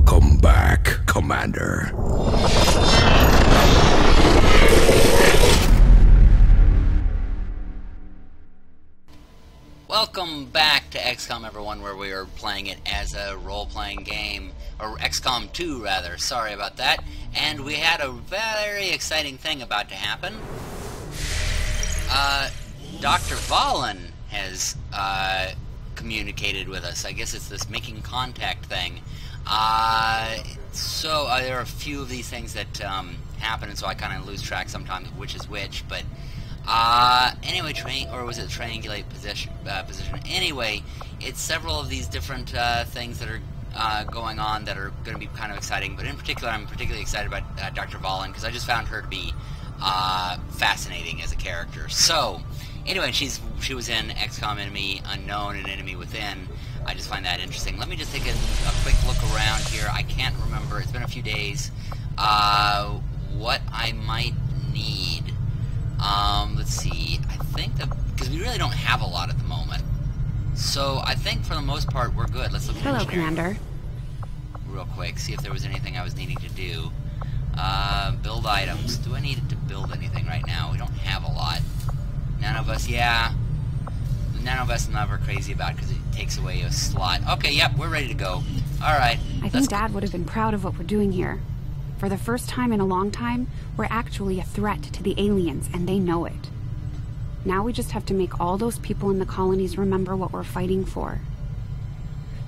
Welcome back, Commander. Welcome back to XCOM everyone where we are playing it as a role-playing game, or XCOM 2 rather, sorry about that. And we had a very exciting thing about to happen. Uh, Dr. Vahlen has uh, communicated with us. I guess it's this making contact thing. Uh, so uh, there are a few of these things that um, happen, and so I kind of lose track sometimes of which is which, but uh, anyway, train or was it triangulate position? Uh, position. Anyway, it's several of these different uh, things that are going on that are going to be kind of exciting. But in particular, I'm particularly excited about Dr. Vahlen because I just found her to be fascinating as a character. So, anyway, she's she was in XCOM Enemy Unknown and Enemy Within. I just find that interesting. Let me just take a, a quick look around here. I can't remember. It's been a few days. what I might need. Um, let's see. I think that because we really don't have a lot at the moment, so I think for the most part we're good. Let's look at Hello, Commander. real quick. See if there was anything I was needing to do. Uh, build items. Do I need to build anything right now? We don't have a lot. None of us. Yeah. None of us never crazy about because it takes away a slot. Okay. Yep. We're ready to go. All right. I think. Dad would have been proud of what we're doing here. For the first time in a long time, we're actually a threat to the aliens, and they know it. Now we just have to make all those people in the colonies remember what we're fighting for.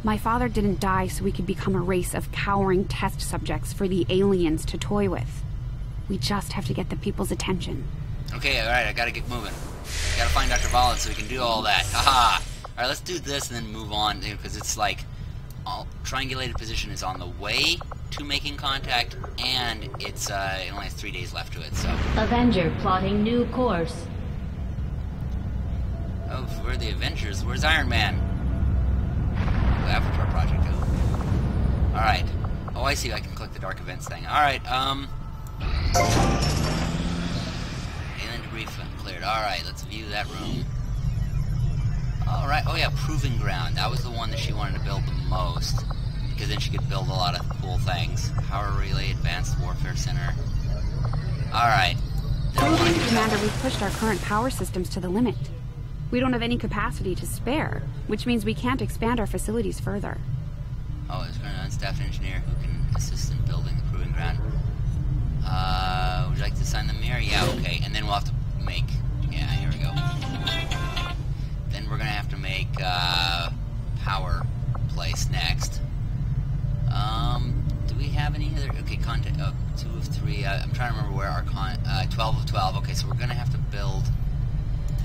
My father didn't die so we could become a race of cowering test subjects for the aliens to toy with. We just have to get the people's attention. Okay, alright, I gotta get moving. Gotta find Dr. Vahlen so we can do all that. Haha! Alright, let's do this and then move on, because it's like, all, triangulated position is on the way to making contact, and it's, uh, it only has three days left to it, so. Avenger plotting new course. Oh, we're the Avengers. Where's Iron Man? Oh, Avatar Project, oh. Alright. Oh, I see, I can click the Dark Events thing. Alright, um... Alien debris cleared. Alright, let's view that room. Alright, oh yeah, Proving Ground. That was the one that she wanted to build the most. Because then she could build a lot of cool things. Power Relay, Advanced Warfare Center. Alright. Commander, we've pushed our current power systems to the limit. We don't have any capacity to spare, which means we can't expand our facilities further. Oh, it's an unstaffed engineer who can assist in building the proving ground. Uh, would you like to sign the mirror? Yeah, okay. And then we'll have to make, uh, power place next. Um, do we have any other... Okay, content... Oh, two of three. Uh, I'm trying to remember where our con... Uh, 12 of 12. Okay, so we're gonna have to build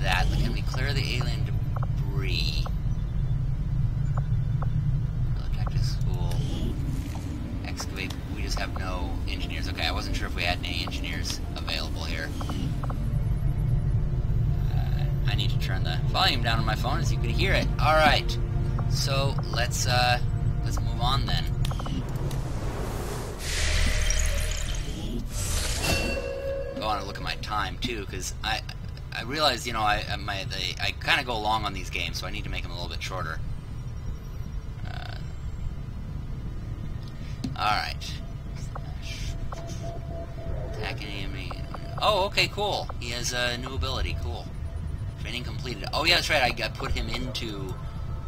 that. Can we clear the alien debris? School. Excavate. We just have no engineers. Okay, I wasn't sure if we had any engineers available here. I need to turn the volume down on my phone as you can hear it. All right. So let's uh, let's move on then. Go on and look at my time too, because I I realize you know I I- my they I kind of go long on these games, so I need to make them a little bit shorter. Uh, all right. Attack enemy. Oh, okay, cool. He has a new ability. Cool. Training completed. Oh, yeah, that's right. I, I put him into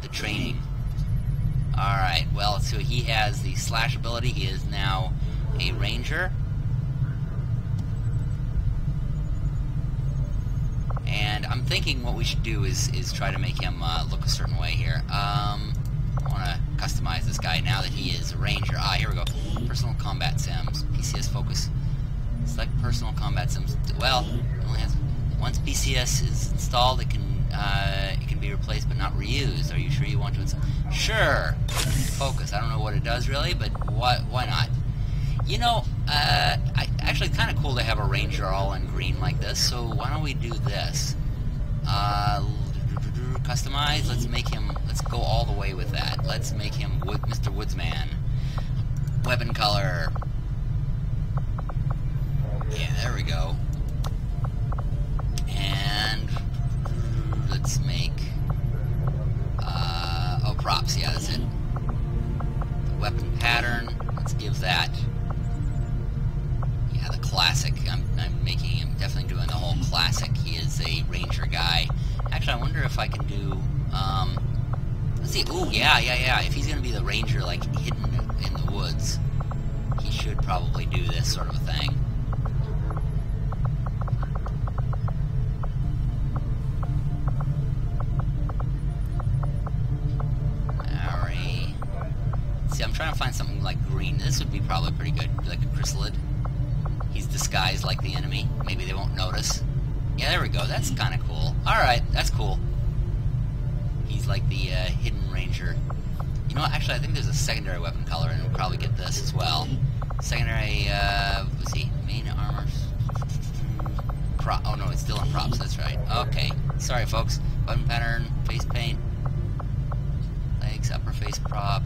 the training. Alright, well, so he has the slash ability. He is now a ranger. And I'm thinking what we should do is, is try to make him uh, look a certain way here. Um, I want to customize this guy now that he is a ranger. Ah, here we go. Personal combat sims. PCS focus. Select personal combat sims. Well, only has once PCS is installed, it can uh, it can be replaced but not reused. Are you sure you want to install? Sure. Focus. I don't know what it does really, but why why not? You know, uh, I, actually, kind of cool to have a ranger all in green like this. So why don't we do this? Uh, customize. Let's make him. Let's go all the way with that. Let's make him Wood, Mr. Woodsman. Weapon color. Yeah, there we go. Let's make. Uh, oh, props. Yeah, that's it. The weapon pattern. let's give that. Yeah, the classic. I'm, I'm making him definitely doing the whole classic. He is a ranger guy. Actually, I wonder if I can do. Um, let's see. Ooh, yeah, yeah, yeah. If he's gonna be the ranger, like hidden in the woods, he should probably do this sort of thing. Probably pretty good, like a Chryssalid. He's disguised like the enemy. Maybe they won't notice. Yeah, there we go. That's kind of cool. Alright, that's cool. He's like the uh, hidden ranger. You know what? Actually, I think there's a secondary weapon color, and we'll probably get this as well. Secondary, uh, let's see, main armor. Prop. Oh no, it's still in props. That's right. Okay. Sorry, folks. Button pattern, face paint, legs, upper face prop.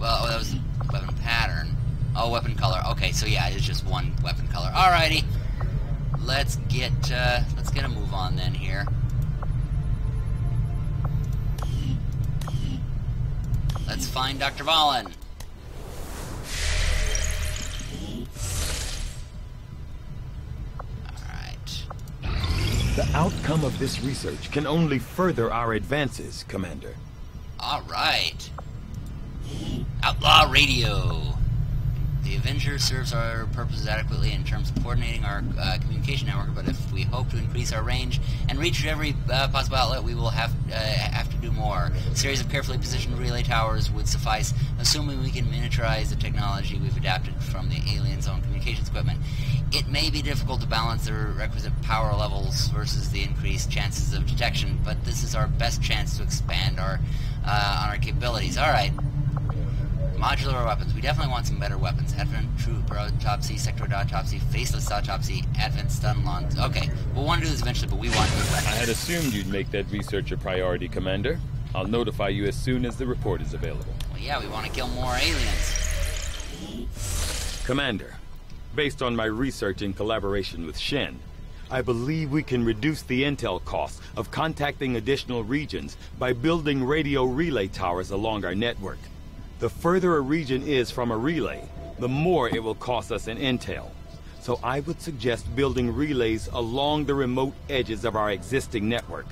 Well, oh, that was weapon pattern. Oh, weapon color. Okay, so yeah, it's just one weapon color. Alrighty. Let's get uh, let's get a move on then here. Let's find Dr. Vahlen. Alright. The outcome of this research can only further our advances, Commander. Alright. Outlaw Radio. The Avenger serves our purposes adequately in terms of coordinating our uh, communication network, but if we hope to increase our range and reach every uh, possible outlet, we will have uh, have to do more. A series of carefully positioned relay towers would suffice, assuming we can miniaturize the technology we've adapted from the aliens' own communications equipment. It may be difficult to balance the requisite power levels versus the increased chances of detection, but this is our best chance to expand our uh, on our capabilities. All right. Modular weapons. We definitely want some better weapons. Advent Trooper Autopsy, Sectoid Autopsy, Faceless Autopsy, Advent Stun Lancer. Okay, we'll want to do this eventually, but we want new weapons. I had assumed you'd make that research a priority, Commander. I'll notify you as soon as the report is available. Well, yeah, we want to kill more aliens. Commander, based on my research in collaboration with Shen, I believe we can reduce the intel costs of contacting additional regions by building radio relay towers along our network. The further a region is from a relay, the more it will cost us in intel. So I would suggest building relays along the remote edges of our existing network.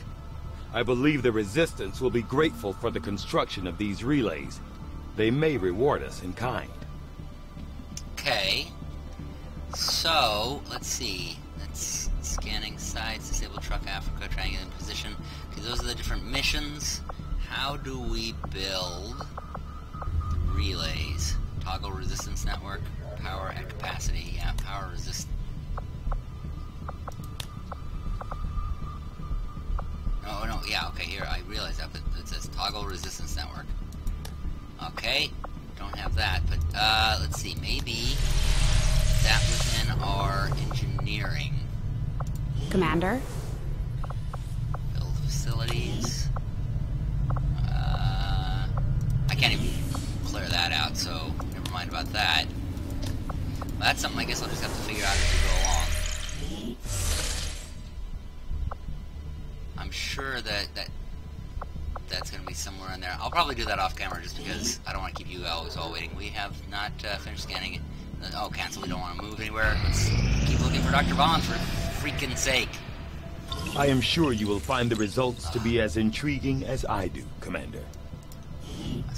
I believe the Resistance will be grateful for the construction of these relays. They may reward us in kind. Okay. So, let's see. That's scanning sites, disable truck Africa, triangle in position. Okay, those are the different missions. How do we build relays? Toggle resistance network, power and capacity. Yeah, power resist. Oh, no, yeah, okay, here, I realize that, but it says toggle resistance network. Okay, don't have that, but, uh, let's see, maybe that was in our engineering. Commander? Build facilities. Uh, I can't even clear that out, so never mind about that. But that's something I guess I'll just have to figure out as we go along. I'm sure that that that's going to be somewhere in there. I'll probably do that off camera just because I don't want to keep you always all waiting. We have not uh, finished scanning it. Oh, cancel. We don't want to move anywhere. Let's keep looking for Dr. Bond for freaking sake. I am sure you will find the results to be as intriguing as I do, Commander.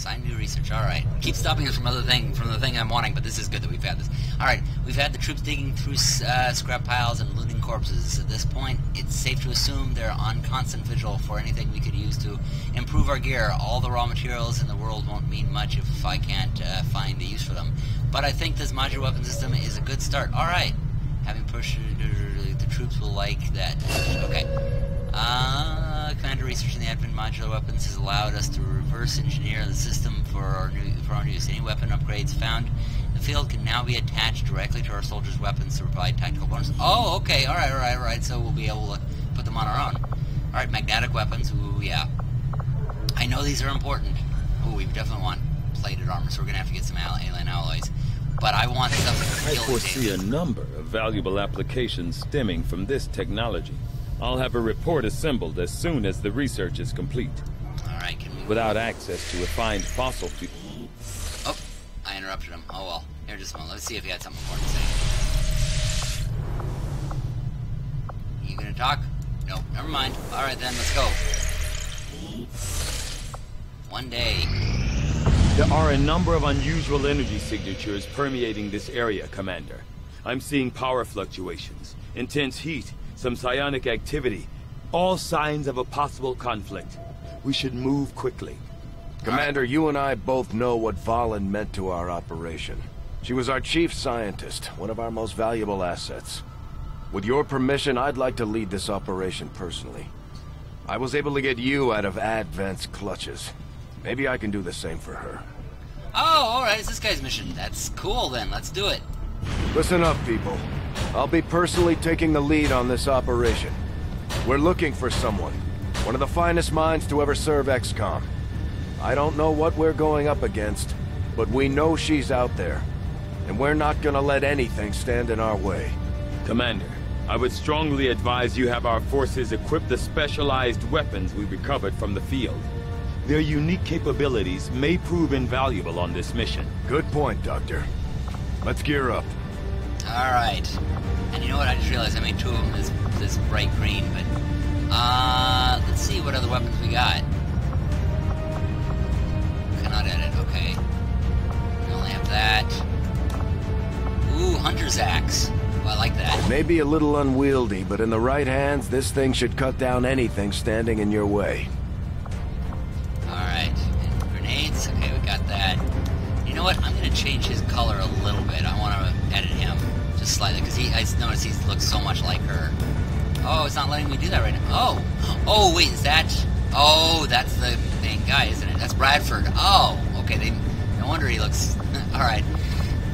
Assign new research. All right. Keep stopping us from other thing from the thing I'm wanting, but this is good that we've had this. All right. We've had the troops digging through uh, scrap piles and looting corpses. At this point, it's safe to assume they're on constant vigil for anything we could use to improve our gear. All the raw materials in the world won't mean much if I can't uh, find a use for them. But I think this modular weapon system is a good start. All right. Having pushed the troops will like that. Okay. Uh, Commander research in the Advent modular weapons has allowed us to reverse engineer the system for our new for our use. Any weapon upgrades found in the field can now be attached directly to our soldiers' weapons to provide tactical bonus. Oh, okay, all right, all right, all right. So we'll be able to put them on our own. All right, magnetic weapons. Ooh, yeah. I know these are important. Ooh, we definitely want plated armor, so we're gonna have to get some alien alloys. But I want stuff that I can kill these foresee a number of valuable applications stemming from this technology. I'll have a report assembled as soon as the research is complete. All right, can we? Without access to refined fossil fuel, Oh, I interrupted him. Oh well. Here, just a moment. Let's see if he had something important to say. You gonna talk? Nope. Never mind. All right then. Let's go. One day. There are a number of unusual energy signatures permeating this area, Commander. I'm seeing power fluctuations, intense heat, some psionic activity, all signs of a possible conflict. We should move quickly. Commander, you and I both know what Valen meant to our operation. She was our chief scientist, one of our most valuable assets. With your permission, I'd like to lead this operation personally. I was able to get you out of Advent's clutches. Maybe I can do the same for her. Oh, alright, it's this guy's mission. That's cool then. Let's do it. Listen up, people. I'll be personally taking the lead on this operation. We're looking for someone. One of the finest minds to ever serve XCOM. I don't know what we're going up against, but we know she's out there. And we're not gonna let anything stand in our way. Commander, I would strongly advise you have our forces equip the specialized weapons we recovered from the field. Their unique capabilities may prove invaluable on this mission. Good point, Doctor. Let's gear up. Alright. And you know what? I just realized I made two of them this, this bright green, but... Uh, let's see what other weapons we got. Cannot edit, okay. We only have that. Ooh, Hunter's Axe. Oh, I like that. Maybe a little unwieldy, but in the right hands, this thing should cut down anything standing in your way. Alright. Grenades. Okay, we got that. You know what? I'm going to change his color a little bit. I want to edit him just slightly, because he I noticed he looks so much like her. Oh, it's not letting me do that right now. Oh! Oh, wait, is that... Oh, that's the main guy, isn't it? That's Bradford. Oh, okay, they... No wonder he looks... Alright.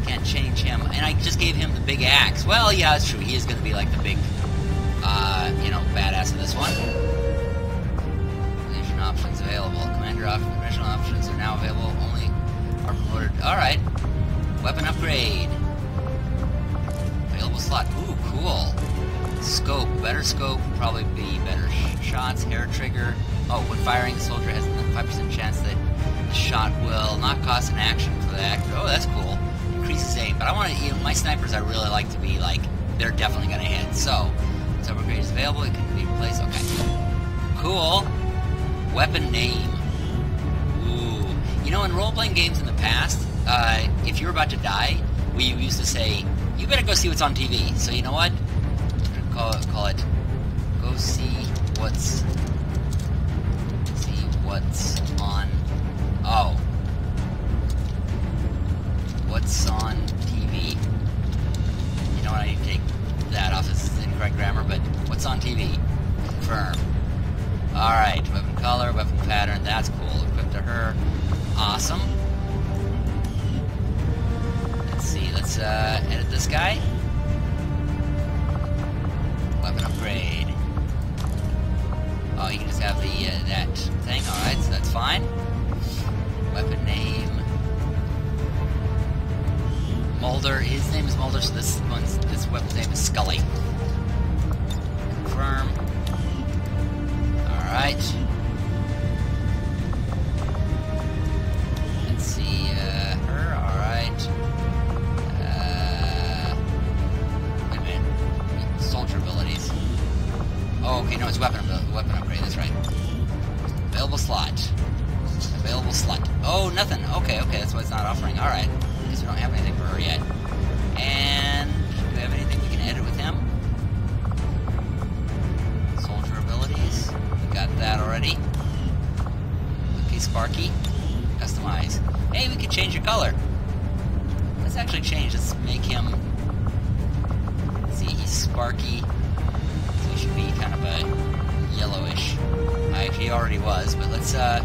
Can't change him. And I just gave him the big axe. Well, yeah, that's true. He is going to be like the big, uh, you know, badass of this one. Mission options available. Commander options, mission options are now available. Only are promoted. Alright. Weapon upgrade. Available slot. Ooh, cool. Scope. Better scope. Probably be better sh- shots. Hair trigger. Oh, when firing, the soldier has a 5% chance that the shot will not cost an action for the actor. Oh, that's cool. Increases aim. But I want to, you know, my snipers I really like to be like, they're definitely going to hit. So, sub upgrade is available. It can be replaced. Okay. Cool. Weapon name. Ooh. You know, in role playing games in the past, uh, if you're about to die, we used to say, you better go see what's on TV. So, you know what? Call it, call it Go See What's. See What's on. Oh. What's on TV. You know what? I need to take that off. This is incorrect grammar, but what's on TV? Confirm. Alright, weapon color, weapon pattern, that's cool. Equipped to her. Awesome. Let's see, let's uh, edit this guy. Weapon upgrade. Oh, you can just have the uh, that thing. Alright, so that's fine. Weapon name. Mulder. His name is Mulder, so this one's this weapon's name is Scully. Confirm. Alright. Let's Available slot. Available slot. Oh, nothing. Okay, okay, that's why it's not offering. Alright. Guess we don't have anything for her yet. And, do we have anything we can edit with him? Soldier abilities. We got that already. Okay, Sparky. Customize. Hey, we can change your color. Let's actually change. Let's make him. let's see, he's Sparky. So he should be kind of a yellowish. I actually already was, but let's uh,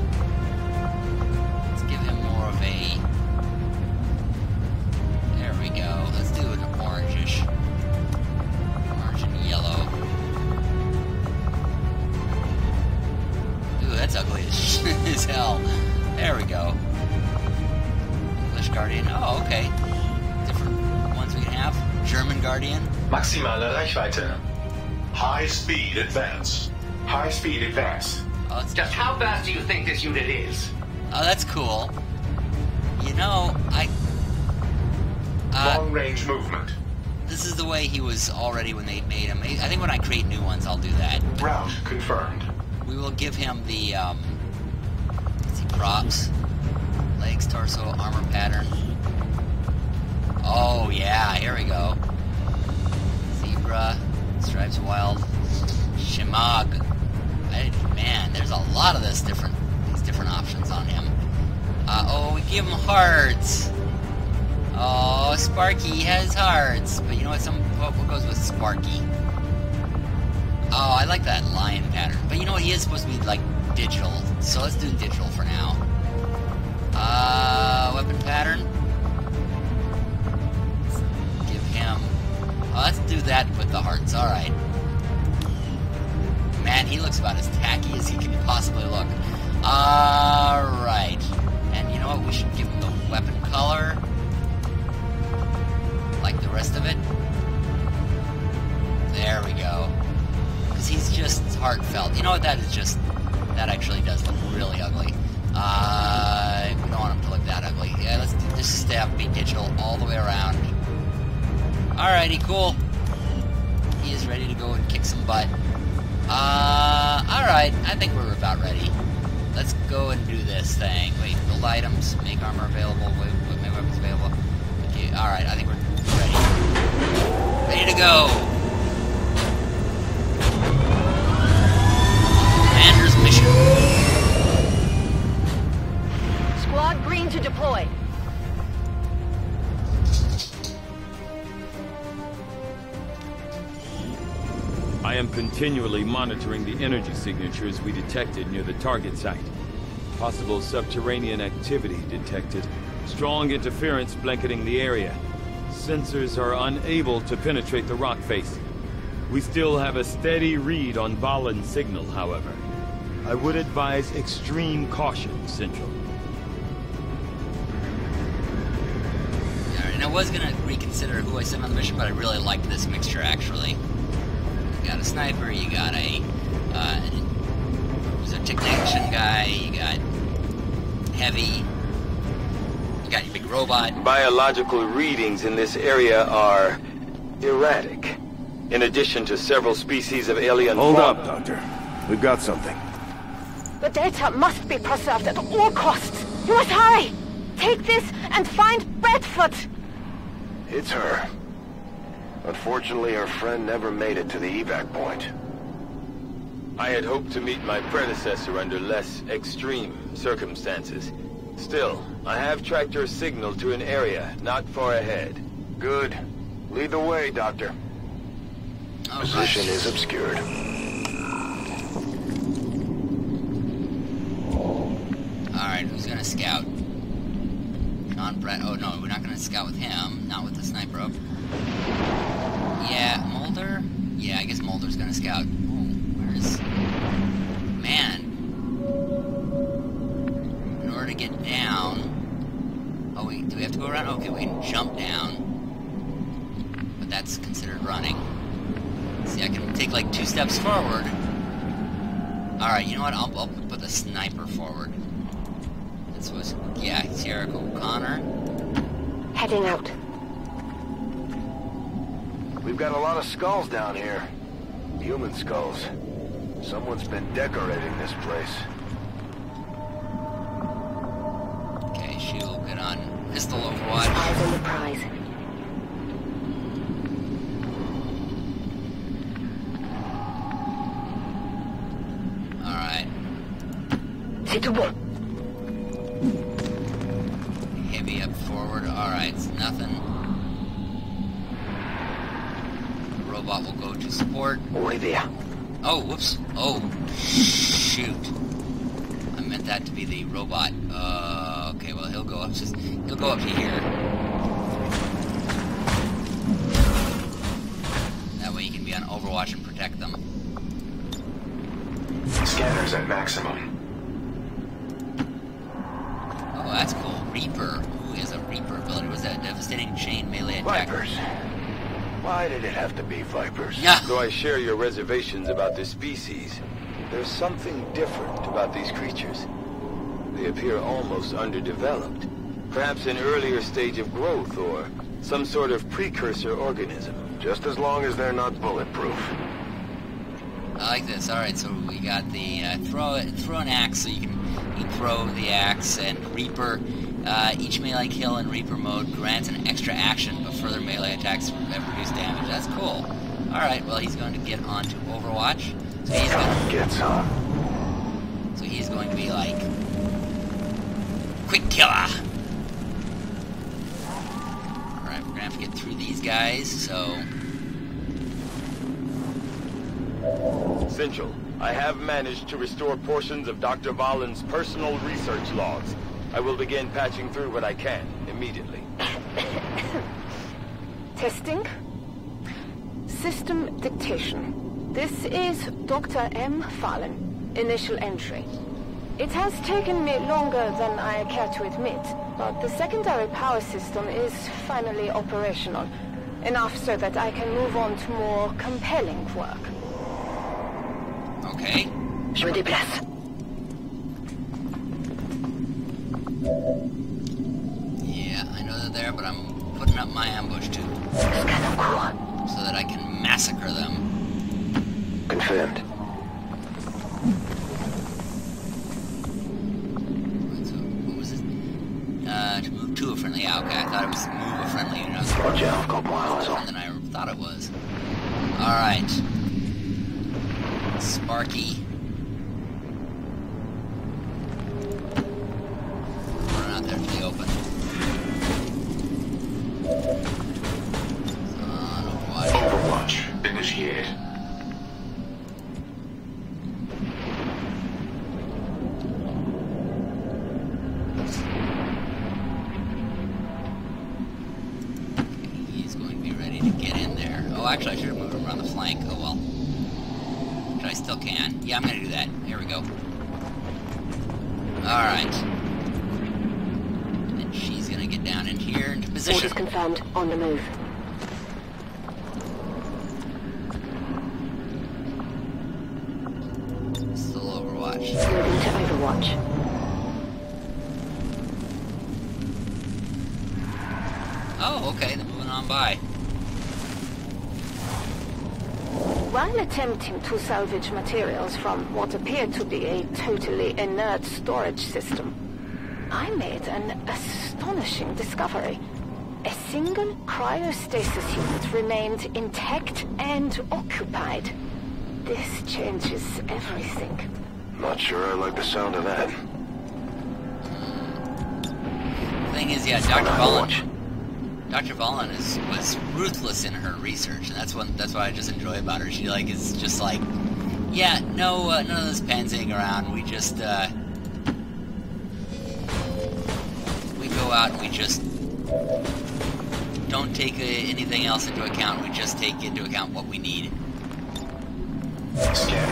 let's give him more of a. There we go. Let's do an orangish, orange and yellow. Ooh, that's ugly as, as hell. There we go. English Guardian. Oh, okay. Different ones we can have. German Guardian. Maximale Reichweite. High speed advance. High speed advance. Oh, Just how fast do you think this unit is? oh, that's cool. You know, I. Uh, Long range movement. this is the way he was already when they made him. I think when I create new ones, I'll do that. Route confirmed. We will give him the um, see, props, legs, torso, armor pattern. Oh yeah, here we go. Zebra, stripes, wild, shemag. Man, there's a lot of this different these different options on him. Uh, oh, we give him hearts. Oh, Sparky has hearts, but you know what? Some what, what goes with Sparky? Oh, I like that lion pattern. But you know what? He is supposed to be like digital, so let's do digital for now. Uh, weapon pattern. Let's give him. Oh, let's do that with the hearts. All right. Man, he looks about as tacky as he can possibly look. All right. And you know what? We should give him the weapon color, like the rest of it. There we go because he's just heartfelt. You know what? That is just that actually does look really ugly. Uh, we don't want him to look that ugly. Yeah, let's just stay up, be digital all the way around. Alrighty, cool. He is ready to go and kick some butt. Uh, alright, I think we're about ready. Let's go and do this thing. Wait, build items, make armor available, wait, make weapons available. Okay, alright, I think we're ready. Ready to go! Commander's mission. Squad green to deploy. I am continually monitoring the energy signatures we detected near the target site. Possible subterranean activity detected. Strong interference blanketing the area. Sensors are unable to penetrate the rock face. We still have a steady read on Valen's signal, however. I would advise extreme caution, Central. Alright, and I was gonna reconsider who I sent on the mission, but I really liked this mixture actually. You got a sniper, you got a uh, a technician guy, you got heavy, you got your big robot. Biological readings in this area are erratic. In addition to several species of alien Hold fauna- up, Doctor. We've got something. The data must be preserved at all costs. You must hurry. Take this and find Redfoot. It's her. Unfortunately, her friend never made it to the evac point. I had hoped to meet my predecessor under less extreme circumstances. Still, I have tracked her signal to an area not far ahead. Good. Lead the way, Doctor. Alright. Position is obscured. Alright, who's gonna scout? John Brett. Oh no, we're not gonna scout with him. Not with the sniper up. Yeah, Mulder? Yeah, I guess Mulder's gonna scout. Where is. Man. In order to get down. Oh, wait, do we have to go around? Okay, we can jump down. But that's considered running. See, I can take like two steps forward. Alright, you know what? I'll, I'll put the sniper forward. This was, yeah, Sierra O'Connor. Heading out. We've got a lot of skulls down here. Human skulls. Someone's been decorating this place. Okay, shield, good on. Pistol overwatch. Eyes on the prize. Alright. Suitable. Heavy robot. Uh, okay, well, he'll go up just, he'll go up to here. That way he can be on Overwatch and protect them. Scanners at maximum. Oh, that's cool. Reaper. Ooh, he has a Reaper ability. Was that devastating chain melee attack? Vipers. Why did it have to be vipers? Yeah. Though I share your reservations about this species, there's something different about these creatures. They appear almost underdeveloped. Perhaps an earlier stage of growth or some sort of precursor organism. Just as long as they're not bulletproof. I like this. All right, so we got the uh, throw throw an axe, so you can you can throw the axe and Reaper. Uh, each melee kill in Reaper mode grants an extra action, but further melee attacks have reduced damage. That's cool. All right, well he's going to get onto Overwatch. So he's going, to, Get some. so he's going to be like quick killer. All right, we're gonna have to get through these guys. So Central, I have managed to restore portions of Dr. Valen's personal research logs. I will begin patching through what I can immediately. Testing. System dictation. This is Dr. M. Vahlen. Initial entry. It has taken me longer than I care to admit, but the secondary power system is finally operational. Enough so that I can move on to more compelling work. okay. Je me déplace. Yeah, I know they're there, but I'm putting up my ambush too, Scan en cours. so that I can massacre them. Confirmed. All right, Sparky. Run out there to the open. On Overwatch. Overwatch initiated. He's going to be ready to get in there. Oh, actually, I should have moved him around the flank. Oh well. But I still can. Yeah, I'm to do that. Here we go. Alright. And then she's going to get down in here into position. Orders confirmed. On the move. Attempting to salvage materials from what appeared to be a totally inert storage system, I made an astonishing discovery. A single cryostasis unit remained intact and occupied. This changes everything. Not sure I like the sound of that. Thing is, yeah, Dr. Valen. Dr. Valen is was ruthless in her research, and that's one that's what I just enjoy about her. She like is just like, yeah, no, uh, none of this pansing around. We just uh, we go out and we just don't take uh, anything else into account. We just take into account what we need. Scanning.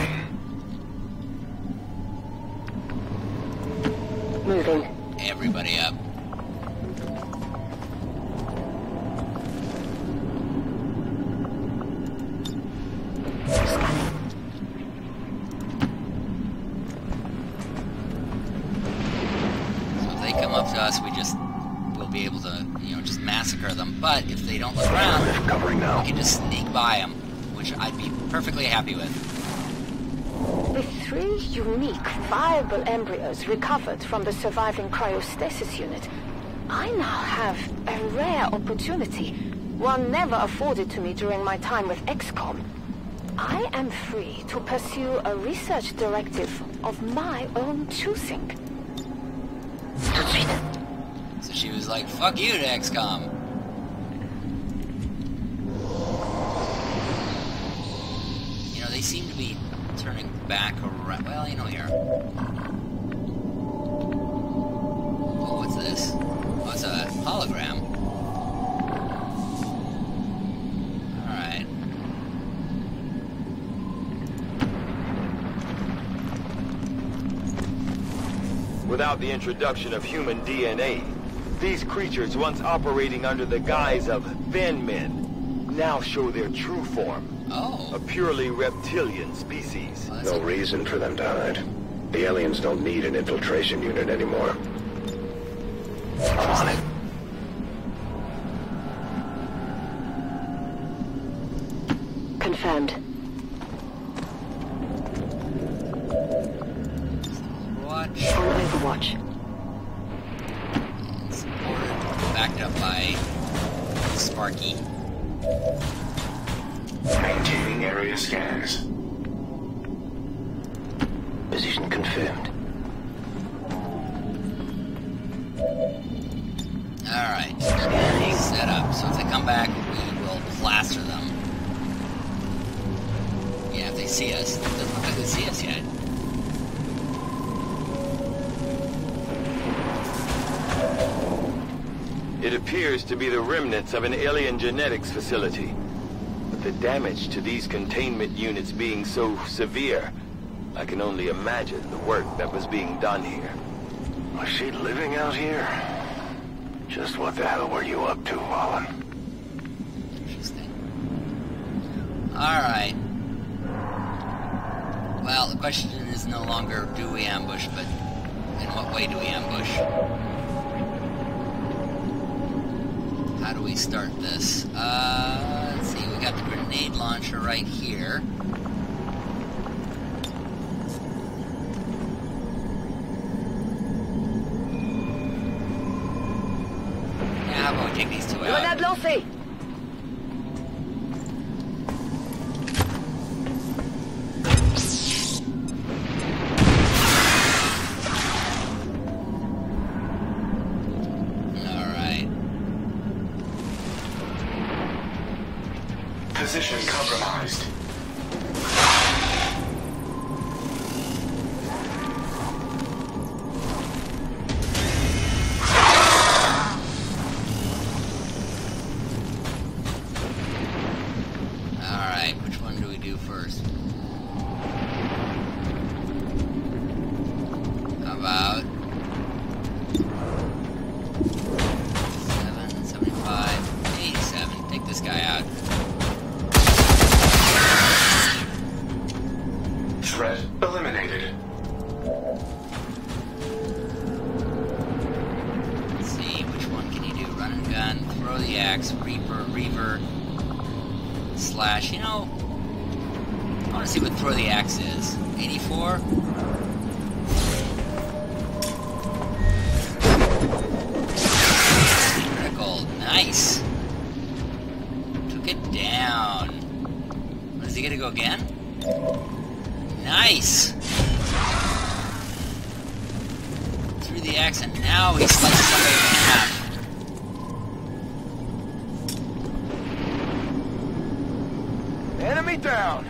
Perfectly happy with. With three unique, viable embryos recovered from the surviving cryostasis unit, I now have a rare opportunity, one never afforded to me during my time with XCOM. I am free to pursue a research directive of my own choosing. So she was like, "Fuck you to XCOM." You know, they seem to be turning back around. Well, you know, here. Oh, what's this? Oh, it's a hologram. Alright. Without the introduction of human DNA, these creatures once operating under the guise of thin men now show their true form, Oh. a purely reptilian species. well, No reason for them to hide. The aliens don't need an infiltration unit anymore. Well, that's of an alien genetics facility. With the damage to these containment units being so severe, I can only imagine the work that was being done here. Was she living out here? Just what the hell were you up to, Valen? Interesting. Alright. Well, the question is no longer do we ambush, but in what way do we ambush? How do we start this? Uh, let's see, we got the grenade launcher right here. Yeah, how about we take these two out? Grenade lancée. He gonna go again? Nice. Through the axe, and now he slices somebody in half. Enemy down!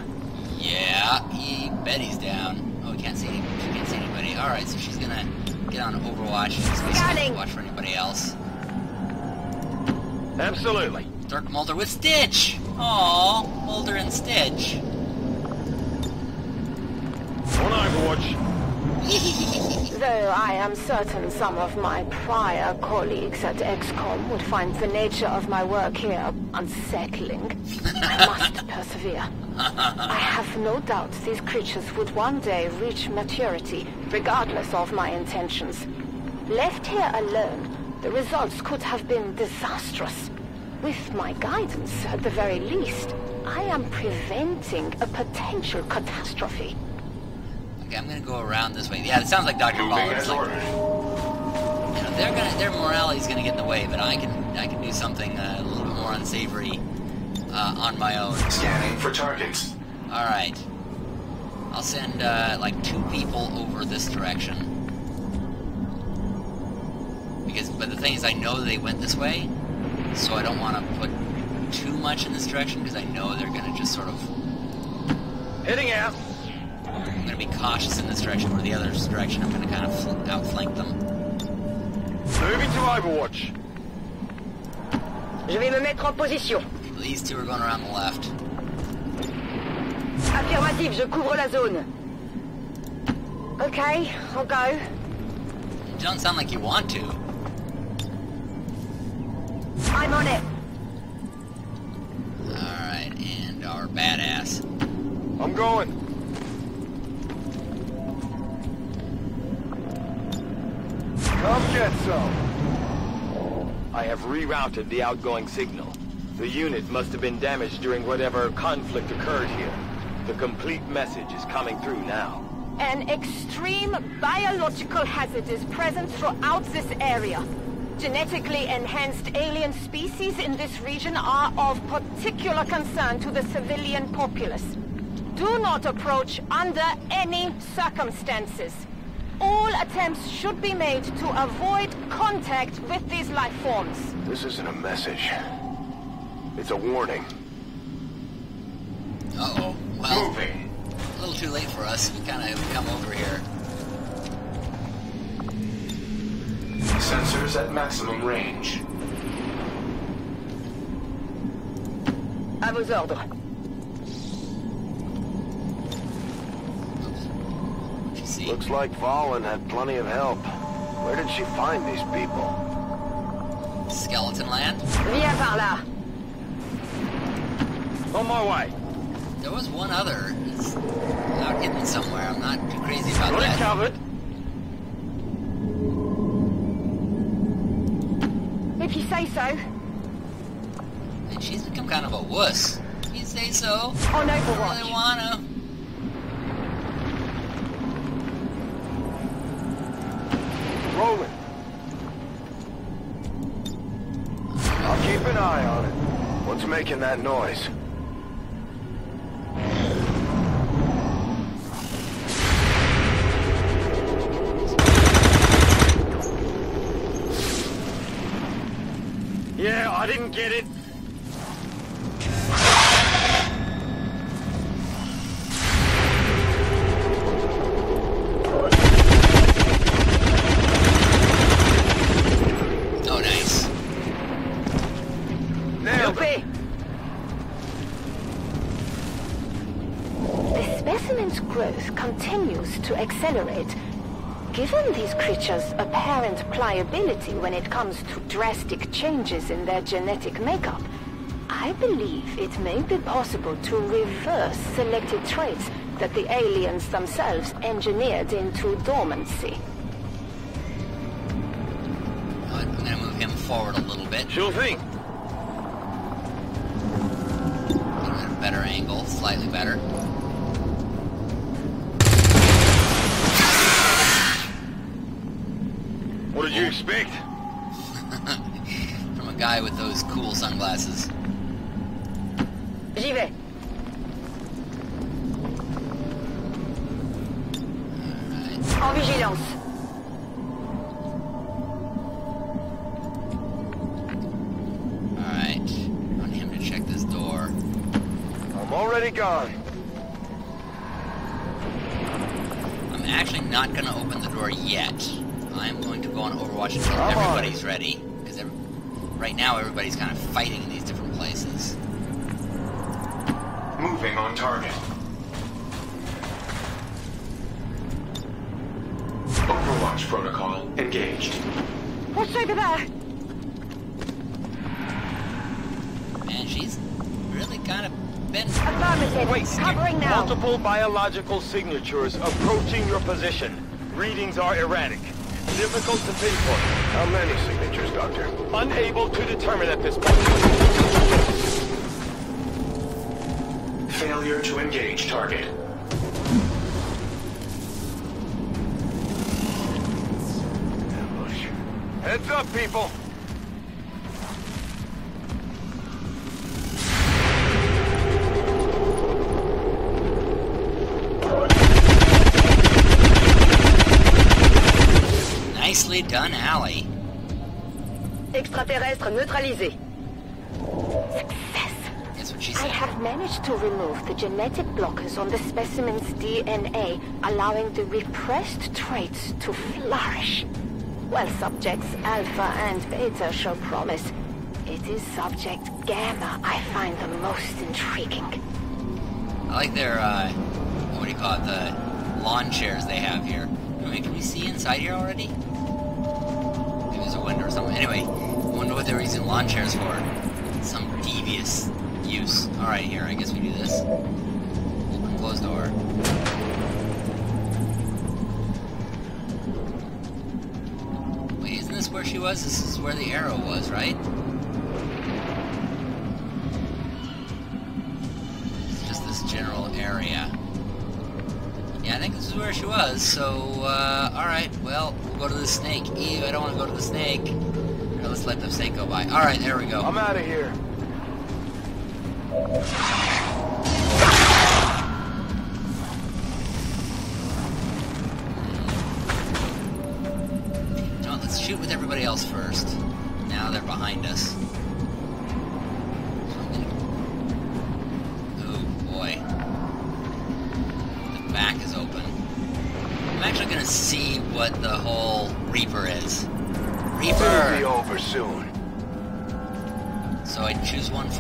Yeah, he bet he's down. Oh, we can't see any, she can't see anybody. Alright, so she's gonna get on Overwatch. She's basically Scanning. watch for anybody else. Absolutely. Dark Mulder with Stitch! Aww, Mulder and Stitch. On Overwatch. Though I am certain some of my prior colleagues at XCOM would find the nature of my work here unsettling, I must persevere. I have no doubt these creatures would one day reach maturity, regardless of my intentions. Left here alone, the results could have been disastrous. With my guidance, at the very least, I am preventing a potential catastrophe. Okay, I'm gonna go around this way. Yeah, it sounds like Dr. Moving Baller's as like, you know, they're gonna, their morality's gonna get in the way, but I can, I can do something uh, a little bit more unsavory uh, on my own. Scanning for targets. All right. I'll send uh, like two people over this direction. Because, but the thing is, I know they went this way, so I don't want to put too much in this direction because I know they're gonna just sort of. Heading out. I'm gonna be cautious in this direction, or the other direction. I'm gonna kind of outflank them. Moving to Overwatch. Je vais me mettre en position. These two are going around the left. Affirmative, je couvre la zone. Okay, I'll go. You don't sound like you want to. I'm on it. All right, and our badass. I'm going. Come get some. I have rerouted the outgoing signal. The unit must have been damaged during whatever conflict occurred here. The complete message is coming through now. An extreme biological hazard is present throughout this area. Genetically enhanced alien species in this region are of particular concern to the civilian populace. Do not approach under any circumstances. All attempts should be made to avoid contact with these life forms. This isn't a message. It's a warning. Uh-oh. Well, Moving. a little too late for us. We kind of come over here. Sensors at maximum range. À vos ordres. What you see? Looks like Vahlen had plenty of help. Where did she find these people? Skeleton land? Viens par là. On my way. There was one other. It's out hidden somewhere. I'm not too crazy about Got it that. covered. If you say so. And she's become kind of a wuss. You say so? On I don't Overwatch. really wanna. Rolling. I'll keep an eye on it. What's making that noise? To accelerate. Given these creatures' apparent pliability when it comes to drastic changes in their genetic makeup, I believe it may be possible to reverse selected traits that the aliens themselves engineered into dormancy. I'm gonna move him forward a little bit. Sure thing. Get him at a better angle, slightly better. What did you expect? From a guy with those cool sunglasses. Biological signatures approaching your position. Readings are erratic. Difficult to pinpoint. How many signatures, Doctor? Unable to determine at this point. Failure to engage target. Heads up, people. Extraterrestre neutralisé. That's I have managed to remove the genetic blockers on the specimen's DNA, allowing the repressed traits to flourish. While subjects Alpha and Beta show promise, it is subject Gamma I find the most intriguing. I like their, uh, what do you call it, the lawn chairs they have here. I mean, can we see inside here already? Maybe there's a window or something. Anyway, I wonder what they're using lawn chairs for. Some devious use. Alright, here, I guess we do this. Open, close door. Wait, isn't this where she was? This is where the arrow was, right? It's just this general area. Yeah, I think this is where she was, so, uh, alright, well, we'll go to the snake. Ew, I don't want to go to the snake. Let's let the snake go by. Alright, there we go. I'm out of here.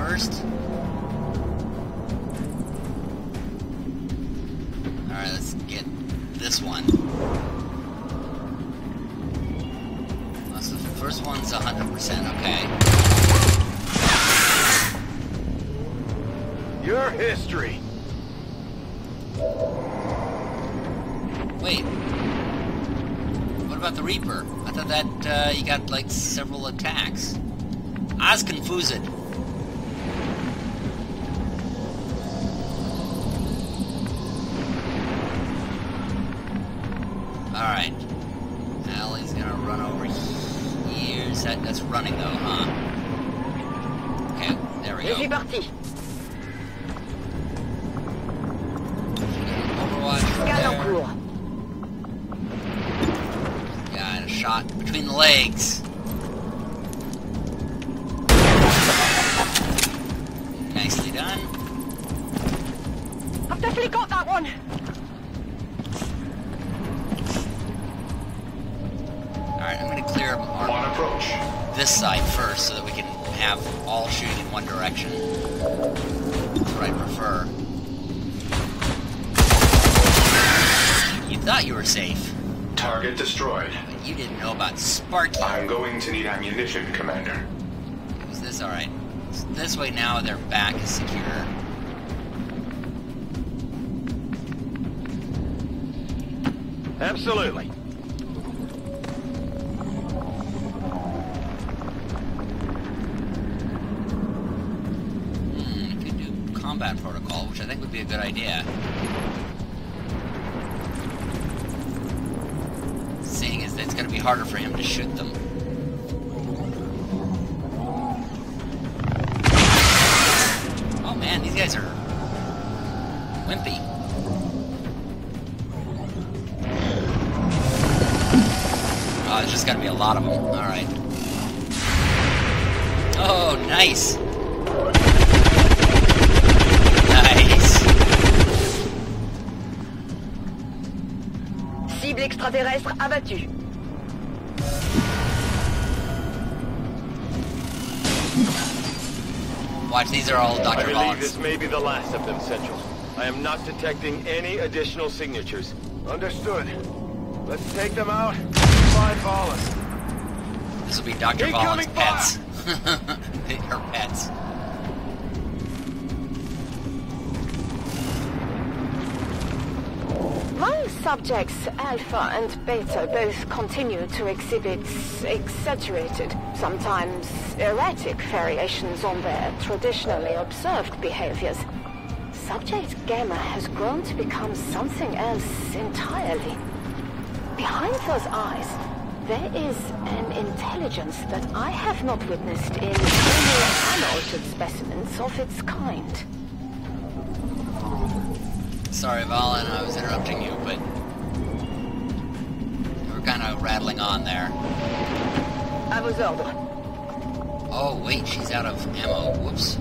First? Alright, let's get this one. Oh, so the first one's 100%, okay. Your history. Wait. What about the Reaper? I thought that uh, you got like several attacks. I was confused. Man, these guys are wimpy. Oh, there's just got to be a lot of them. All right. Oh, nice. Nice. Cible extraterrestre abattue. Watch, these are all Dr. I believe this may be the last of them, Central. I am not detecting any additional signatures. Understood. Let's take them out. Find. This will be Dr. Incoming Vahlen's pets. Her pets. Subjects, Alpha and Beta, both continue to exhibit exaggerated, sometimes erratic variations on their traditionally observed behaviors. Subject Gamma has grown to become something else entirely. Behind those eyes, there is an intelligence that I have not witnessed in any unaltered specimens of its kind. Sorry, Vahlen, I was interrupting you, but you were kind of rattling on there. À vos ordres. Oh, wait, she's out of ammo. Whoops.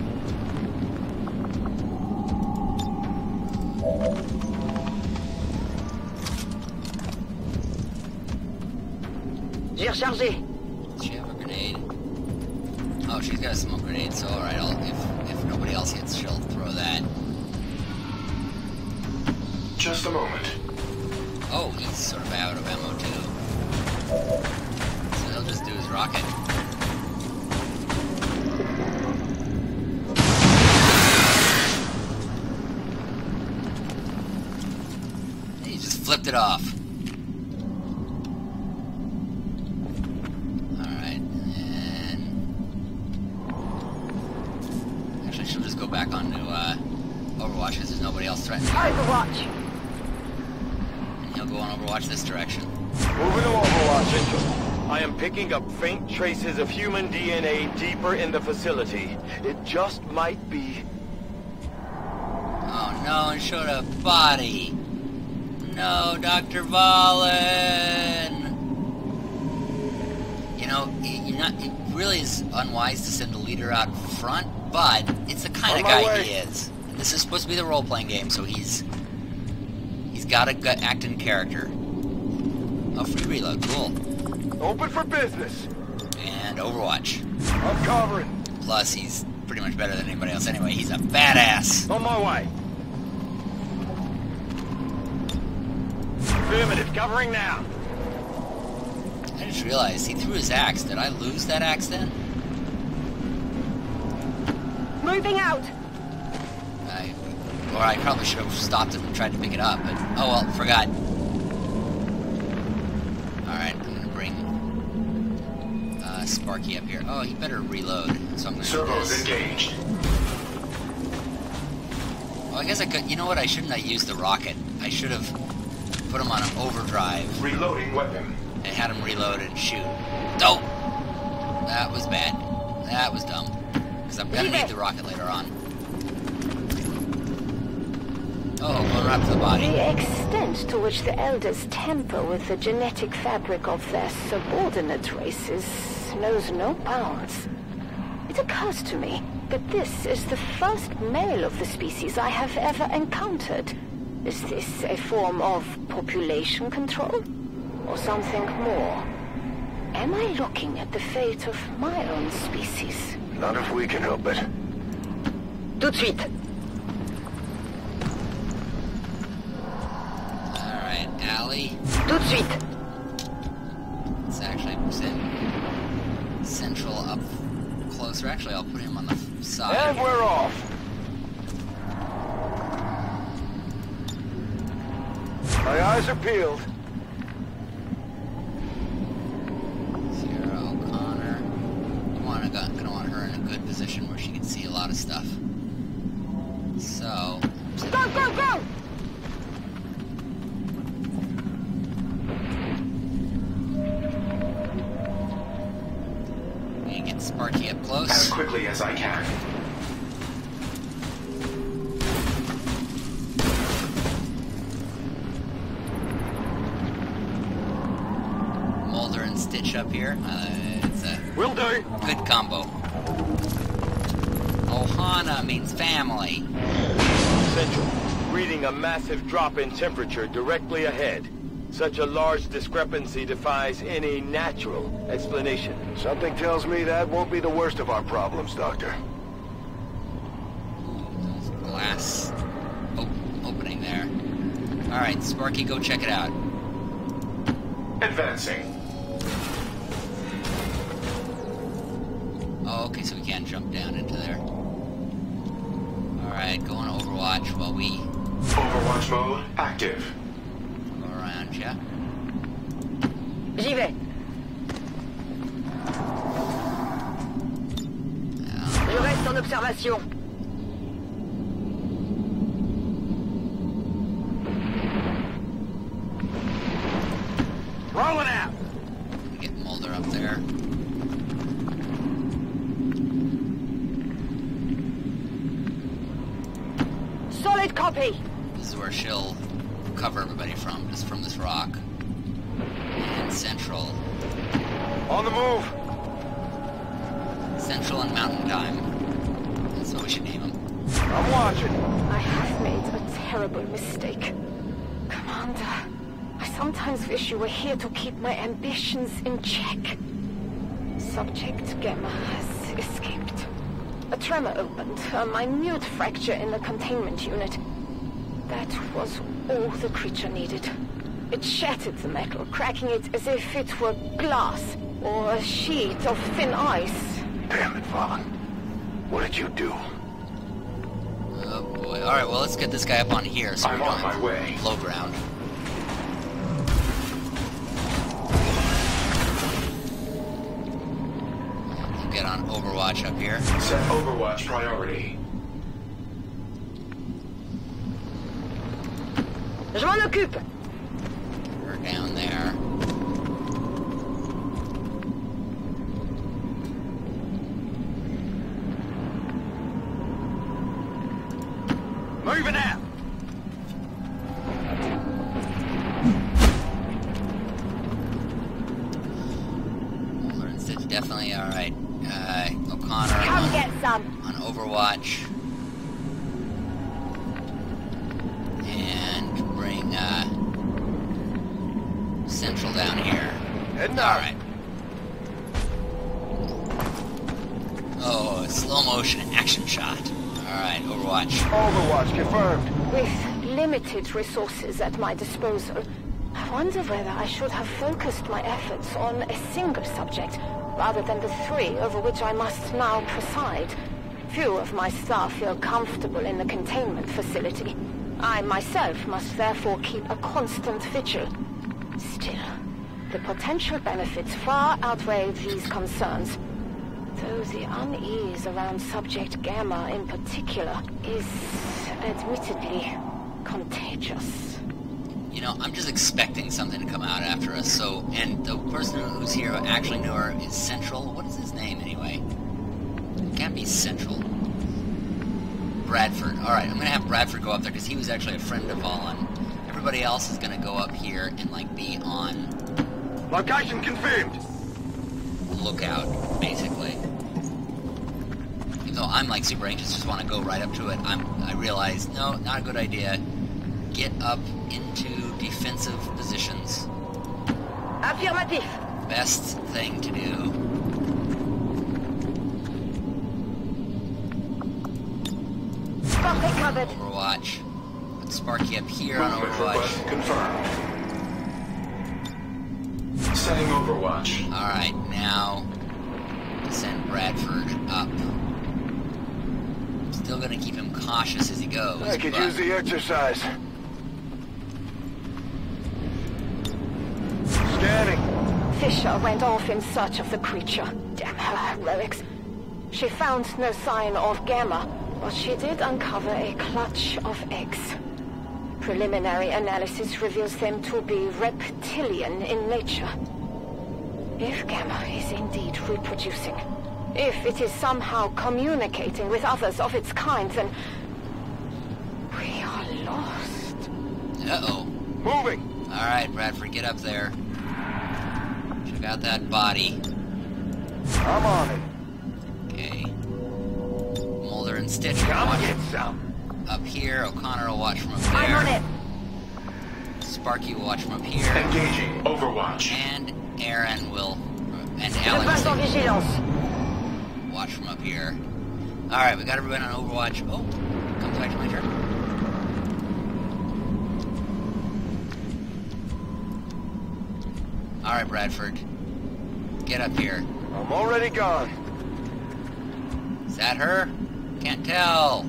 J'ai rechargé. flipped it off. Alright, and... Actually, she'll just go back onto, uh, Overwatch, because there's nobody else threatening her. Overwatch! And he'll go on Overwatch this direction. Moving to Overwatch, Angel. I am picking up faint traces of human DNA deeper in the facility. It just might be... Oh no, And showed a body! No, Dr. Vahlen. You know, it, you're not. It really is unwise to send the leader out front, but it's the kind On of guy way. he is. And this is supposed to be the role-playing game, so he's he's got to act in character. Oh, free reload, cool. Open for business. And Overwatch. I'm covering. Plus, he's pretty much better than anybody else anyway. He's a badass. On my way. Affirmative, covering now. I just realized he threw his axe. Did I lose that axe then? Moving out. I, or I probably should have stopped him and tried to pick it up, but oh well, forgot. Alright, I'm gonna bring uh, Sparky up here. Oh, he better reload. So I'm gonna do Servos this. engaged. Well, I guess I could. You know what? I shouldn't have used the rocket. I should have put him on an overdrive Reloading weapon. and had him reload and shoot. Oh! That was bad. That was dumb. Because I'm gonna need the rocket later on. Oh, going right to the body. The extent to which the Elders tamper with the genetic fabric of their subordinate races knows no bounds. It occurs to me that this is the first male of the species I have ever encountered. Is this a form of population control? Or something more? Am I looking at the fate of my own species? Not if we can help it. Tout de suite. Alright, Allie. Tout de suite. It's actually sit central up closer. Actually, I'll put him on the side. And we're off. My eyes are peeled. Drop in temperature directly ahead. Such a large discrepancy defies any natural explanation. Something tells me that won't be the worst of our problems, Doctor. Glass op- opening there. Alright, Sparky, go check it out. Advancing. Yeah. Je reste en observation. Ambitions in check. Subject Gamma has escaped. A tremor opened, a minute fracture in the containment unit. That was all the creature needed. It shattered the metal, cracking it as if it were glass or a sheet of thin ice. Damn it, Vahlen. What did you do? Oh boy. Alright, well let's get this guy up on here so I'm we don't on my way. low ground. Overwatch up here. Set Overwatch priority. Je m'en occupe. We're down there. Slow motion action shot. Alright, Overwatch. Overwatch confirmed. With limited resources at my disposal, I wonder whether I should have focused my efforts on a single subject rather than the three over which I must now preside. Few of my staff feel comfortable in the containment facility. I myself must therefore keep a constant vigil. Still, the potential benefits far outweigh these concerns. Though the unease around Subject Gamma in particular is admittedly contagious. You know, I'm just expecting something to come out after us, so... And the person who's here who actually knew her is Central. What is his name, anyway? It can't be Central. Bradford. Alright, I'm gonna have Bradford go up there, because he was actually a friend of Vahlen. Everybody else is gonna go up here and, like, be on Location confirmed. lookout, basically. Even though I'm, like, super anxious, just want to go right up to it, I'm, I realize, no, not a good idea. Get up into defensive positions. Affirmatif. best thing to do. Spotlight covered. Overwatch. Put Sparky up here on Overwatch. request confirmed. Setting Overwatch. Alright, now send Bradford up. Still gonna keep him cautious as he goes. I could but use the exercise. Scanning. Fisher went off in search of the creature. Damn her heroics. She found no sign of Gamma, but she did uncover a clutch of eggs. Preliminary analysis reveals them to be reptilian in nature. If Gamma is indeed reproducing, if it is somehow communicating with others of its kind, then we are lost. Uh-oh. Moving. Alright, Bradford, get up there. Check out that body. I'm on it. Okay. Mulder and Stitch will Come watch get some. up here. O'Connor will watch from up there. I'm on it. Sparky will watch from up here. Engaging Overwatch. And Aaron will, and Je Alex here. Alright, we got everybody on Overwatch. Oh, comes back to my turn. Alright, Bradford. Get up here. I'm already gone. Is that her? Can't tell.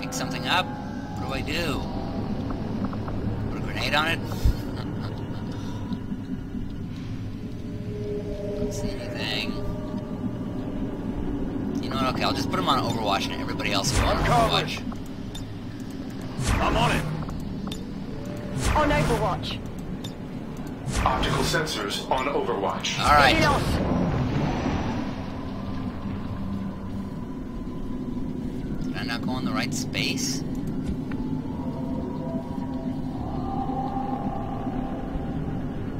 Pick something up? What do I do? Put a grenade on it? Okay, I'll just put him on Overwatch and everybody else will on I'm. Overwatch. I'm on it. On Overwatch. Optical sensors on Overwatch. Alright. Vigilance. Did I not go in the right space?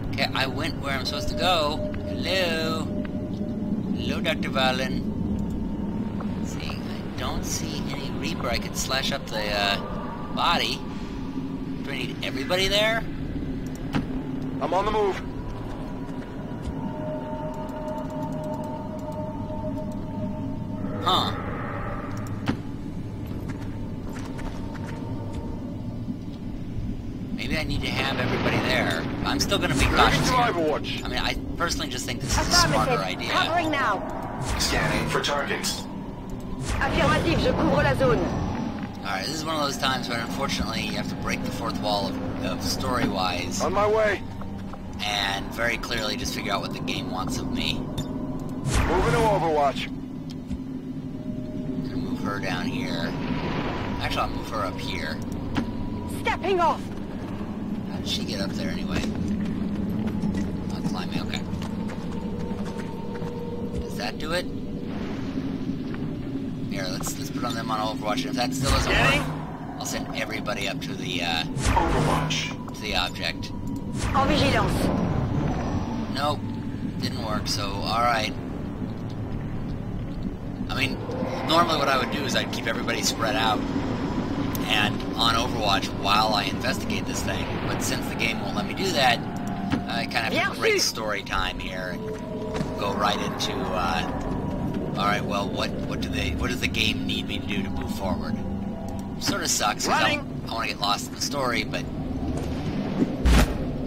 Okay, I went where I'm supposed to go. Hello? Hello, Dr. Vahlen. See, I don't see any Reaper. I could slash up the, uh, body. Do I need everybody there? I'm on the move. Huh. Maybe I need to have everybody there. I'm still gonna be Moving cautious to here. I mean, I personally just think this is a smarter Affirmative. idea. Covering now. Scanning for targets. Affirmative, je couvre la zone. Alright, this is one of those times where unfortunately you have to break the fourth wall of, of story-wise On my way. and very clearly just figure out what the game wants of me. Moving to Overwatch. I'm gonna move her down here. Actually, I'll move her up here. Stepping off. How did she get up there anyway? Oh, climbing, okay. Does that do it? Here, let's let's put on them on Overwatch, and if that still doesn't work, I'll send everybody up to the uh, Overwatch. to the object. En vigilance. Nope, didn't work. So, all right. I mean, normally what I would do is I'd keep everybody spread out and on Overwatch while I investigate this thing. But since the game won't let me do that, I kind of have to break story time here and go right into. Uh, all right, well, what what do they what does the game need me to do to move forward? Sort of sucks. 'cause I, I want to get lost in the story, but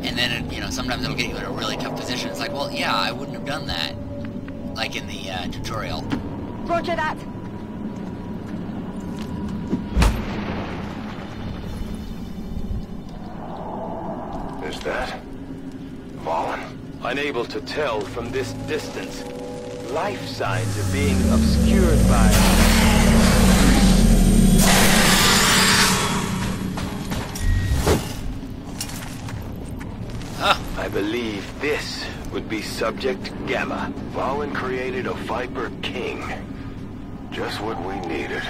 and then it, you know sometimes it'll get you in a really tough position. It's like, well, yeah, I wouldn't have done that, like in the uh, tutorial. Roger that. Is that... Vahlen? Unable to tell from this distance. Life signs are being obscured by... Huh. I believe this would be Subject Gamma. Vahlen created a Viper King. Just what we needed.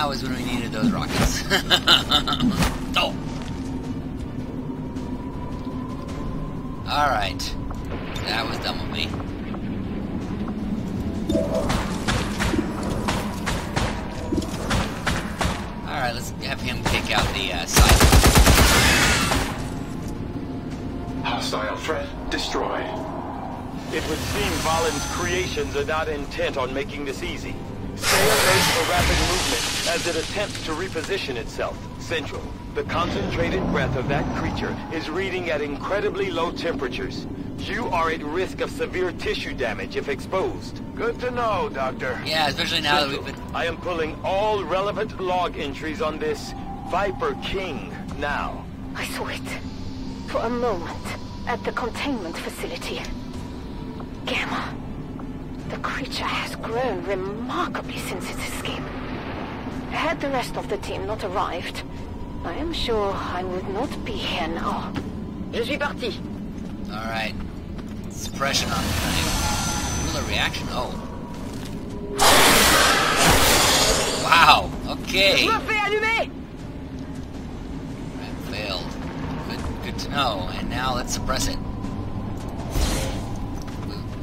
Now is when we needed those rockets. oh. All right, that was dumb of me. All right, let's have him take out the uh, side. Hostile threat destroyed. It would seem Vahlen's creations are not intent on making this easy. Stay alert for rapid movement as it attempts to reposition itself. Central, the concentrated breath of that creature is reading at incredibly low temperatures. You are at risk of severe tissue damage if exposed. Good to know, Doctor. Yeah, especially now that we've been. I am pulling all relevant log entries on this Viper King now. I saw it. For a moment. At the containment facility. Gamma. The creature has grown remarkably since its escape. Had the rest of the team not arrived, I am sure I would not be here now. Je suis parti. All right, suppression on the thing. Ruler reaction. Oh. Wow. Okay. fais allumer! That failed. Good, good to know. And now let's suppress it.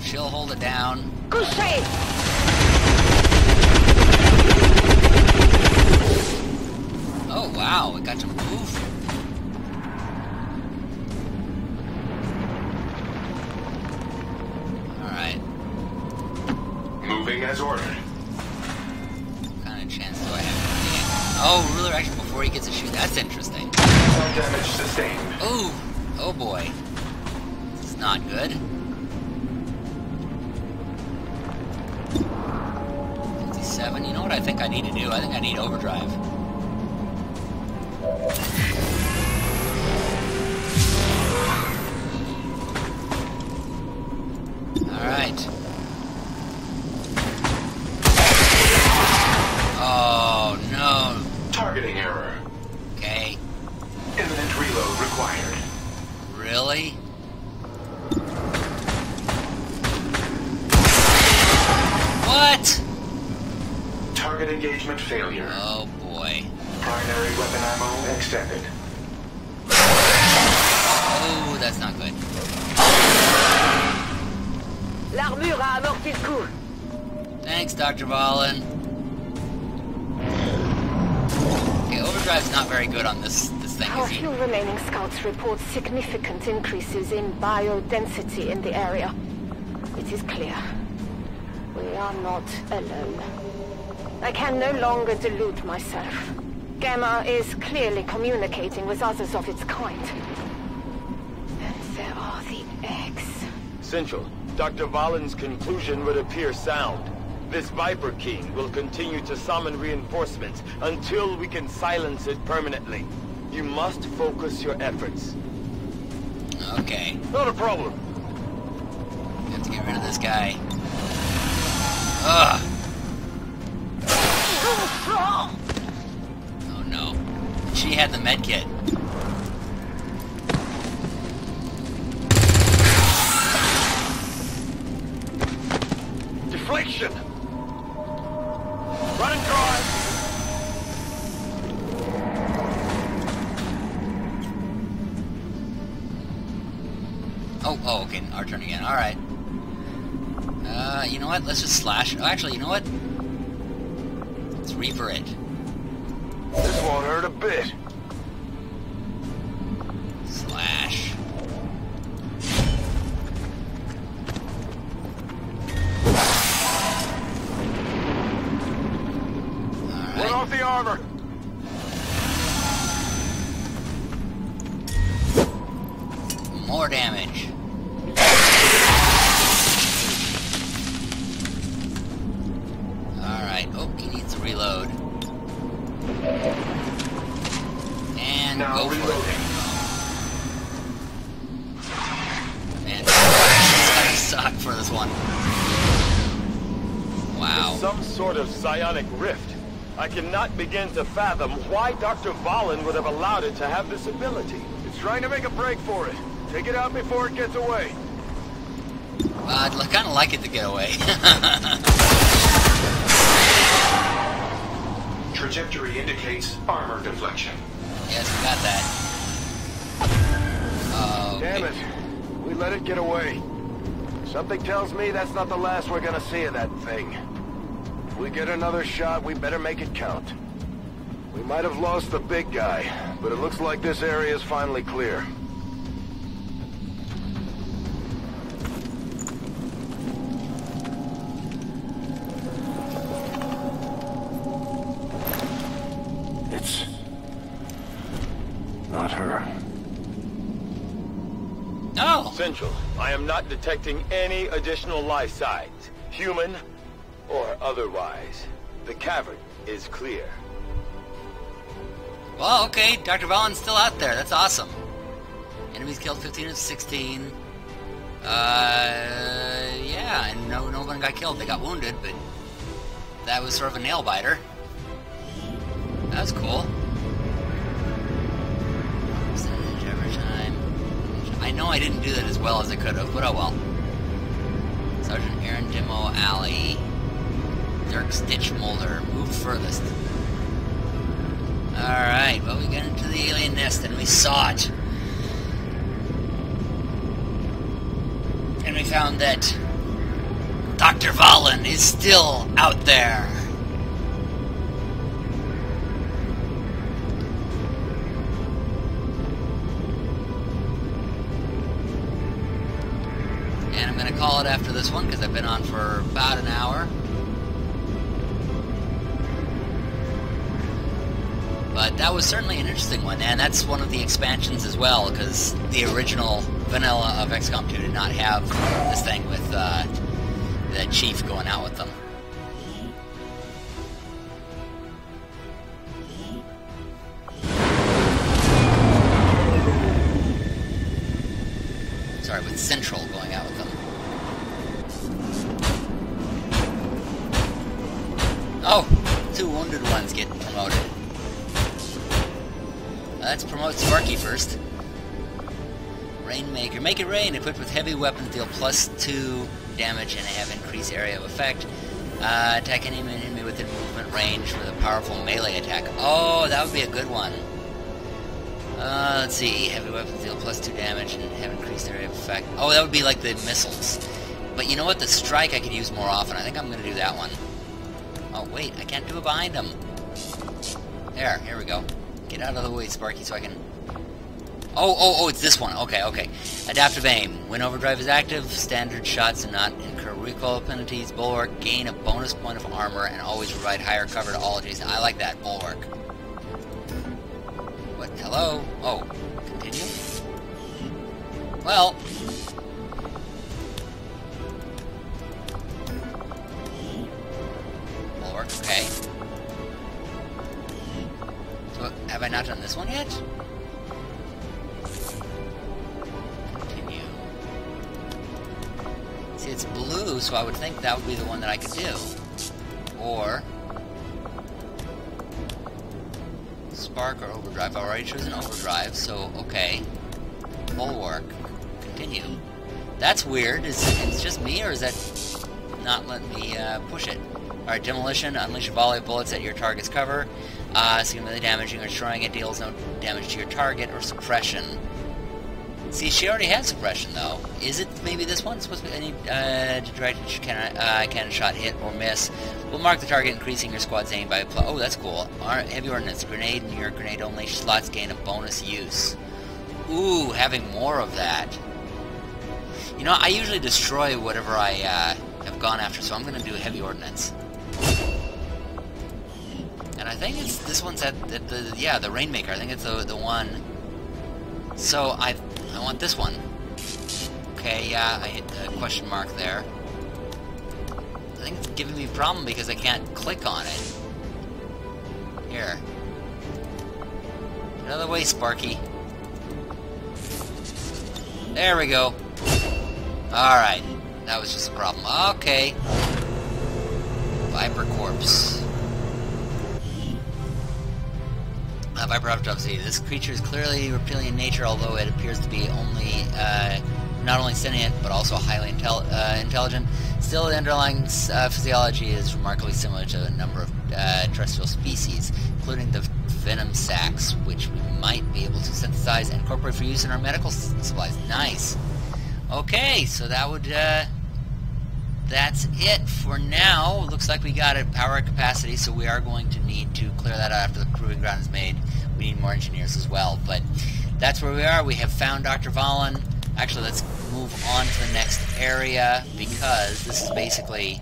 She'll hold it down. Couché! Oh wow, it got to move. All right. Moving as ordered. What kind of chance do I have? Oh, ruler action before he gets a shoot. That's interesting. Some damage sustained. Oh, oh boy. This is not good. 57. You know what I think I need to do? I think I need overdrive. Alright. Oh, few remaining scouts report significant increases in biodensity in the area. It is clear. We are not alone. I can no longer delude myself. Gamma is clearly communicating with others of its kind. And there are the eggs. Central, Dr. Vahlen's conclusion would appear sound. This Viper King will continue to summon reinforcements until we can silence it permanently. You must focus your efforts. Okay. Not a problem. have to get rid of this guy. Ugh. Oh no. She had the med what? Let's just slash. Oh, actually, you know what? Let's Reaper it. This won't hurt a bit. Begin to fathom why Dr. Vahlen would have allowed it to have this ability. It's trying to make a break for it. Take it out before it gets away. Well, I'd kind of like it to get away. Trajectory indicates armor deflection. yes, we got that. Oh, Damn it. We let it get away. Something tells me that's not the last we're gonna see of that thing. If we get another shot, we better make it count. Might have lost the big guy, but it looks like this area is finally clear. It's... not her. No! Central, I am not detecting any additional life signs, human or otherwise. The cavern is clear. Well, okay, Dr. Vahlen's still out there. That's awesome. Enemies killed 15 of 16. Uh, yeah, and no, no one got killed. They got wounded, but that was sort of a nail biter. That was cool. I know I didn't do that as well as I could have, but oh well. Sergeant Aaron Demo Alley. Dirk Stitch Molder. Move furthest. Alright, well, we got into the alien nest and we saw it. And we found that Dr. Vahlen is still out there. And I'm going to call it after this one because I've been on for about an hour. But that was certainly an interesting one, and that's one of the expansions as well, because the original vanilla of XCOM 2 did not have this thing with uh, the chief going out with them. Heavy weapons, deal plus two damage and have increased area of effect. Uh, attack any enemy within movement range with a powerful melee attack. Oh, that would be a good one. Uh, let's see. Heavy weapons deal plus two damage and have increased area of effect. Oh, that would be like the missiles. But you know what? The strike I could use more often. I think I'm going to do that one. Oh, wait. I can't do it behind him. There. Here we go. Get out of the way, Sparky, so I can... Oh, oh, oh, it's this one. Okay, okay. Adaptive aim. When overdrive is active, standard shots do not incur recoil penalties. Bulwark, gain a bonus point of armor, and always provide higher cover to all adjacent. I like that, Bulwark. What? Hello? Oh, continue? Well... Bulwark, okay. So, have I not done this one yet? It's blue, so I would think that would be the one that I could do. Or... Spark or Overdrive. I've already chosen Overdrive, so okay. Bulwark. Continue. That's weird. Is it just me, or is that not letting me uh, push it? Alright, Demolition. Unleash a volley of bullets at your target's cover. Uh, significantly damaging or destroying it deals no damage to your target, or Suppression. See, she already had suppression, though. Is it maybe this one? supposed to be any uh, directed uh, cannon shot hit or miss. Will mark the target, increasing your squad's aim by a plus. Oh, that's cool. Heavy ordnance. Grenade and your grenade only slots gain a bonus use. Ooh, having more of that. You know, I usually destroy whatever I uh, have gone after, so I'm going to do heavy ordnance. And I think it's this one's at, at the yeah the Rainmaker. I think it's the the one. So I I want this one. Okay, yeah, I hit the question mark there. I think it's giving me a problem because I can't click on it. Here. Another way, Sparky. There we go. Alright. That was just a problem. Okay. Viper Corpse. Uh, Viper. This creature is clearly reptilian in nature, although it appears to be only uh, not only sentient but also highly intel uh, intelligent. Still, the underlying uh, physiology is remarkably similar to a number of uh, terrestrial species, including the venom sacs, which we might be able to synthesize and incorporate for use in our medical supplies. Nice. Okay, so that would uh, that's it for now. Looks like we got a power capacity, so we are going to need to clear that out after the proving ground is made. We need more engineers as well, but that's where we are. We have found Dr. Vahlen. Actually, let's move on to the next area, because this is basically...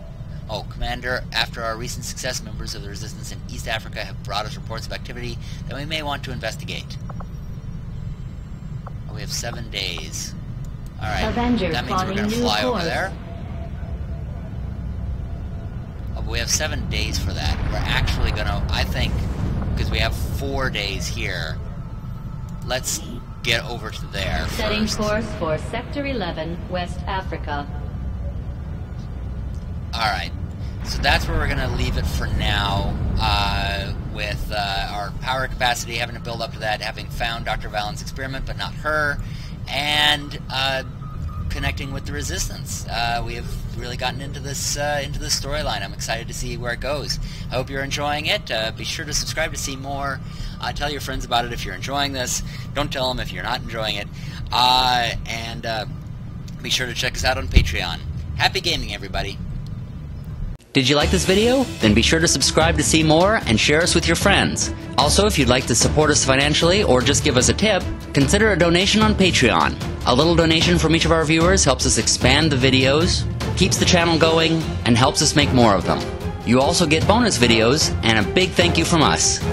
Oh, Commander, after our recent success, members of the Resistance in East Africa have brought us reports of activity that we may want to investigate. Oh, we have seven days. Alright, that means we're going to fly over there. But we have seven days for that. We're actually gonna, I think, because we have four days here, let's get over to there Setting first. course for Sector 11, West Africa. Alright, so that's where we're gonna leave it for now, uh, with uh, our power capacity, having to build up to that, having found Dr. Vahlen's experiment, but not her, and uh, connecting with the Resistance. Uh, we have really gotten into this uh, into this storyline. I'm excited to see where it goes. I hope you're enjoying it. Uh, be sure to subscribe to see more. Uh, tell your friends about it if you're enjoying this. Don't tell them if you're not enjoying it. Uh, and uh, be sure to check us out on Patreon. Happy gaming, everybody. Did you like this video? Then be sure to subscribe to see more and share us with your friends. Also, if you'd like to support us financially or just give us a tip, consider a donation on Patreon. A little donation from each of our viewers helps us expand the videos, keeps the channel going, and helps us make more of them. You also get bonus videos and a big thank you from us.